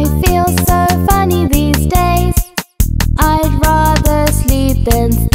I feel so funny these days. I'd rather sleep than